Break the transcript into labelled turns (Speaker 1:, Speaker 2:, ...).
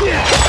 Speaker 1: Yeah!